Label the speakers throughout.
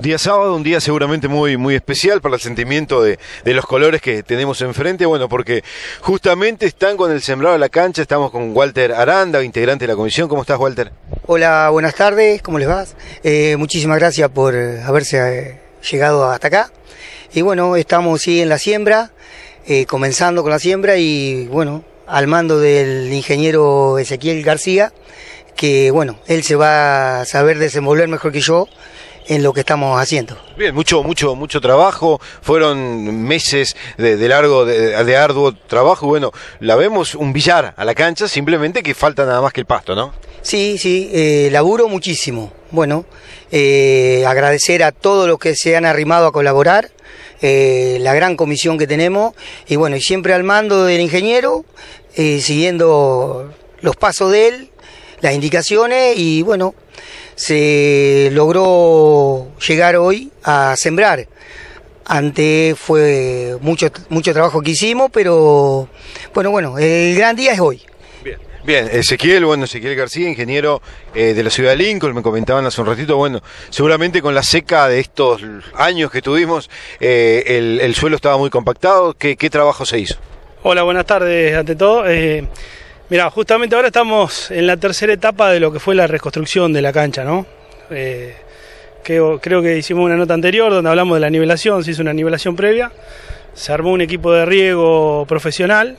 Speaker 1: Día sábado, un día seguramente muy, muy especial para el sentimiento de, los colores que tenemos enfrente, bueno, porque justamente están con el sembrado de la cancha, estamos con Walter Aranda, integrante de la comisión. ¿Cómo estás, Walter?
Speaker 2: Hola, buenas tardes, ¿cómo les va? Eh, muchísimas gracias por haberse eh, llegado hasta acá. Y bueno, estamos sí en la siembra, eh, comenzando con la siembra y bueno, al mando del ingeniero Ezequiel García, que bueno, él se va a saber desenvolver mejor que yo en lo que estamos haciendo.
Speaker 1: Bien, mucho, mucho, mucho trabajo, fueron meses de, de largo, de, de, arduo trabajo, bueno, la vemos un billar a la cancha, simplemente que falta nada más que el pasto, ¿no?
Speaker 2: Sí, sí, eh, laburo muchísimo. Bueno, eh, agradecer a todos los que se han arrimado a colaborar, eh, la gran comisión que tenemos, y bueno, y siempre al mando del ingeniero, siguiendo los pasos de él, las indicaciones, y bueno, se logró llegar hoy a sembrar. Antes fue mucho, mucho trabajo que hicimos, pero bueno, bueno, el gran día es hoy.
Speaker 1: Bien, bien, Ezequiel, bueno, Ezequiel García, ingeniero eh, de la ciudad de Lincoln, me comentaban hace un ratito, bueno, seguramente con la seca de estos años que tuvimos, eh, el, el, suelo estaba muy compactado. ¿Qué, ¿Qué, trabajo se hizo?
Speaker 3: Hola, buenas tardes ante todo. Eh, mira, justamente ahora estamos en la tercera etapa de lo que fue la reconstrucción de la cancha, ¿no? Eh, creo, que hicimos una nota anterior donde hablamos de la nivelación, se hizo una nivelación previa, se armó un equipo de riego profesional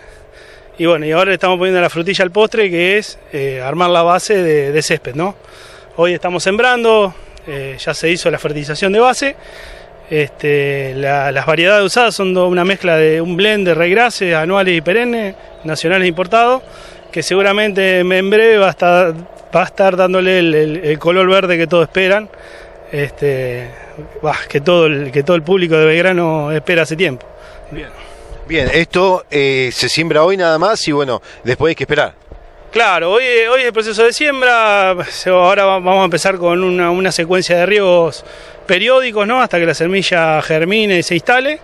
Speaker 3: y bueno, y ahora estamos poniendo la frutilla al postre que es eh, armar la base de, césped. Hoy estamos sembrando, eh, ya se hizo la fertilización de base, este, la, las variedades usadas son una mezcla de un blend de regrases anuales y perennes, nacionales e importados, que seguramente en breve va a estar va a estar dándole el, el, el color verde que todos esperan, este, bah, que, todo el, que todo el público de Belgrano espera hace tiempo.
Speaker 1: Bien, Bien esto eh, se siembra hoy nada más y bueno, después hay que esperar.
Speaker 3: Claro, hoy, hoy es el proceso de siembra, ahora vamos a empezar con una, una secuencia de riegos periódicos, ¿no? Hasta que la semilla germine y se instale.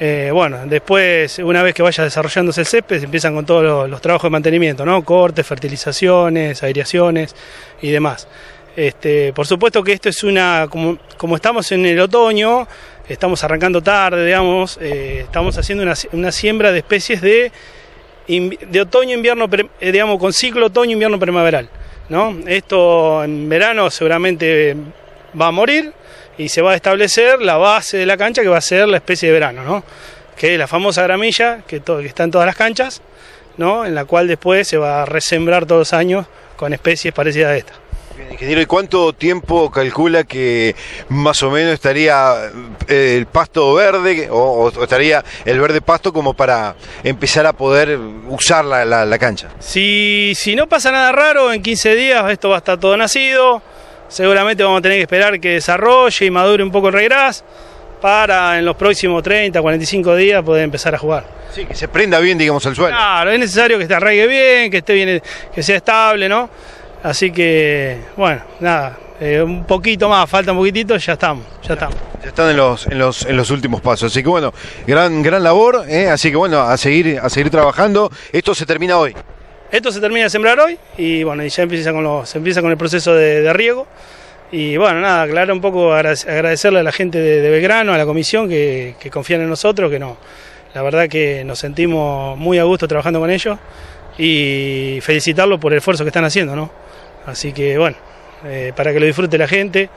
Speaker 3: Eh, bueno, después, una vez que vaya desarrollándose el césped, empiezan con todos los, trabajos de mantenimiento, ¿no? Cortes, fertilizaciones, aireaciones y demás. Este, por supuesto que esto es una, como, estamos en el otoño, estamos arrancando tarde, digamos, eh, estamos haciendo una, una, siembra de especies de, de otoño, invierno, eh, digamos, con ciclo otoño, invierno, primaveral, ¿no? Esto en verano seguramente va a morir, y se va a establecer la base de la cancha que va a ser la especie de verano, ¿no? que es la famosa gramilla que, todo, que está en todas las canchas, ¿no? en la cual después se va a resembrar todos los años con especies parecidas a esta.
Speaker 1: Bien, ingeniero, ¿y cuánto tiempo calcula que más o menos estaría eh, el pasto verde o, o, estaría el verde pasto como para empezar a poder usar la, la, la cancha?
Speaker 3: Si, si no pasa nada raro, en 15 días esto va a estar todo nacido, seguramente vamos a tener que esperar que desarrolle y madure un poco el regras para en los próximos 30, 45 días poder empezar a jugar.
Speaker 1: Sí, que se prenda bien, digamos, el suelo.
Speaker 3: Claro, es necesario que se arraigue bien, que esté bien, que sea estable, ¿no? Así que, bueno, nada, eh, un poquito más, falta un poquitito, ya estamos, ya estamos.
Speaker 1: Ya están en los, en los, en los últimos pasos, así que bueno, gran, gran labor, ¿eh? así que bueno, a seguir, a seguir trabajando. Esto se termina hoy.
Speaker 3: Esto se termina de sembrar hoy y bueno, y ya empieza con, los, se empieza con el proceso de, de riego. Y bueno, nada, aclarar un poco, agradecerle a la gente de, de Belgrano, a la comisión que, que, confían en nosotros, que no, la verdad que nos sentimos muy a gusto trabajando con ellos y felicitarlos por el esfuerzo que están haciendo, ¿no? Así que bueno, eh, para que lo disfrute la gente,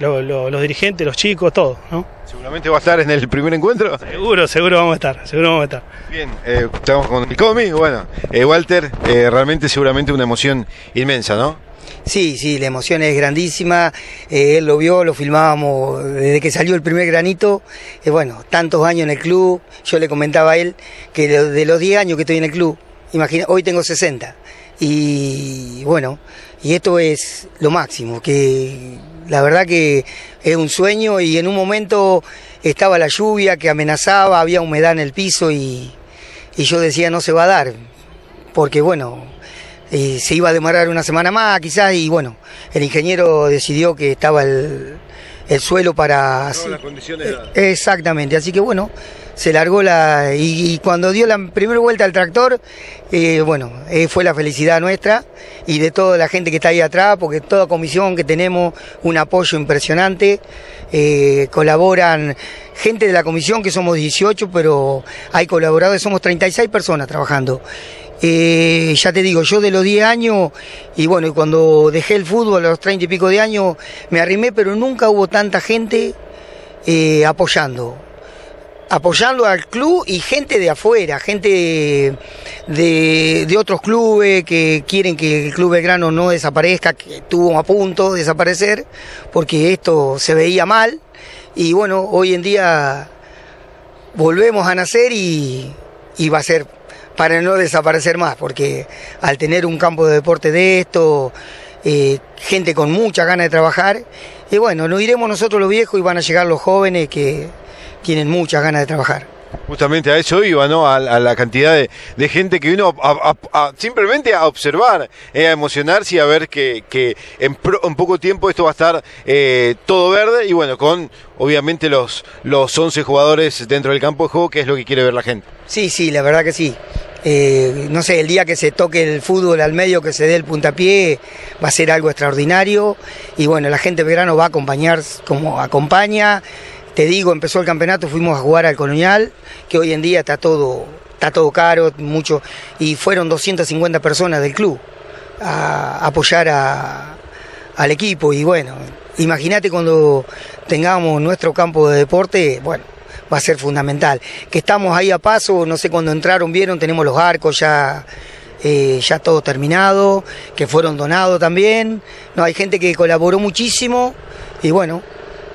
Speaker 3: lo, lo, los dirigentes, los chicos, todo, ¿no?
Speaker 1: Seguramente va a estar en el primer encuentro.
Speaker 3: Seguro, seguro vamos a estar, seguro vamos a estar.
Speaker 1: Bien, eh, estamos con el cómic, bueno, eh, Walter, eh, realmente seguramente una emoción inmensa, ¿no?
Speaker 2: Sí, sí, la emoción es grandísima. Eh, él lo vio, lo filmábamos desde que salió el primer granito. Eh, bueno, tantos años en el club. Yo le comentaba a él que de los 10 años que estoy en el club, imagina, hoy tengo 60. Y bueno, y esto es lo máximo, que la verdad que es un sueño y en un momento estaba la lluvia que amenazaba, había humedad en el piso y, y yo decía no se va a dar, porque bueno, eh, se iba a demorar una semana más quizás y bueno, el ingeniero decidió que estaba el, el suelo para...
Speaker 1: No, las condiciones
Speaker 2: eh, exactamente, así que bueno, se largó la. Y, cuando dio la primera vuelta al tractor, eh, bueno, eh, fue la felicidad nuestra y de toda la gente que está ahí atrás, porque toda comisión que tenemos, un apoyo impresionante. Eh, colaboran gente de la comisión, que somos 18, pero hay colaboradores, somos 36 personas trabajando. ya te digo, yo de los 10 años, y bueno, cuando dejé el fútbol a los 30 y pico de años, me arrimé, pero nunca hubo tanta gente apoyando apoyando al club y gente de afuera, gente de, otros clubes que quieren que el Club Belgrano no desaparezca, que estuvo a punto de desaparecer, porque esto se veía mal. Y bueno, hoy en día volvemos a nacer y, va a ser para no desaparecer más, porque al tener un campo de deporte de esto, eh, gente con mucha ganas de trabajar, y bueno, nos iremos nosotros los viejos y van a llegar los jóvenes que tienen muchas ganas de trabajar.
Speaker 1: Justamente a eso iba, ¿no? A, la cantidad de, gente que vino simplemente a observar, eh, a emocionarse y a ver que, en, poco tiempo esto va a estar eh, todo verde y bueno, con obviamente los, los 11 jugadores dentro del campo de juego, que es lo que quiere ver la gente.
Speaker 2: Sí, sí, la verdad que sí. Eh, no sé, el día que se toque el fútbol al medio, que se dé el puntapié, va a ser algo extraordinario. Y bueno, la gente de verano va a acompañar como acompaña. Te digo, empezó el campeonato, fuimos a jugar al Colonial, que hoy en día está todo, está todo caro, mucho, y fueron 250 personas del club a apoyar al equipo. Y bueno, imagínate cuando tengamos nuestro campo de deporte, bueno, va a ser fundamental. Que estamos ahí a paso, no sé cuándo entraron, vieron, tenemos los arcos ya. Eh, ya todo terminado, que fueron donados también. No, hay gente que colaboró muchísimo y bueno,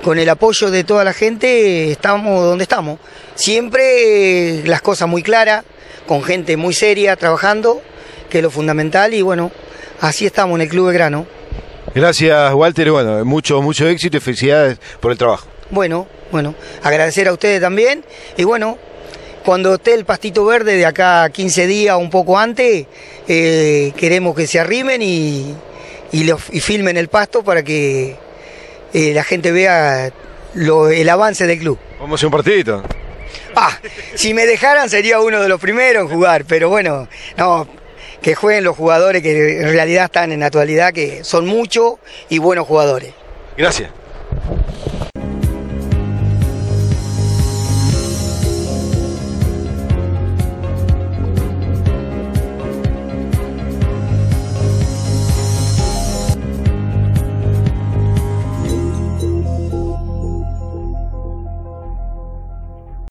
Speaker 2: con el apoyo de toda la gente estamos donde estamos. Siempre las cosas muy claras, con gente muy seria trabajando, que es lo fundamental y bueno, así estamos en el Club de Grano.
Speaker 1: Gracias Walter, bueno, mucho, mucho éxito y felicidades por el trabajo.
Speaker 2: Bueno, bueno, agradecer a ustedes también y bueno, cuando esté el pastito verde de acá 15 días o un poco antes, eh, queremos que se arrimen y, y, y filmen el pasto para que eh, la gente vea el avance del club.
Speaker 1: Vamos a hacer un partidito.
Speaker 2: Ah, si me dejaran sería uno de los primeros en jugar, pero bueno, no, que jueguen los jugadores que en realidad están en la actualidad, que son muchos y buenos jugadores.
Speaker 1: Gracias.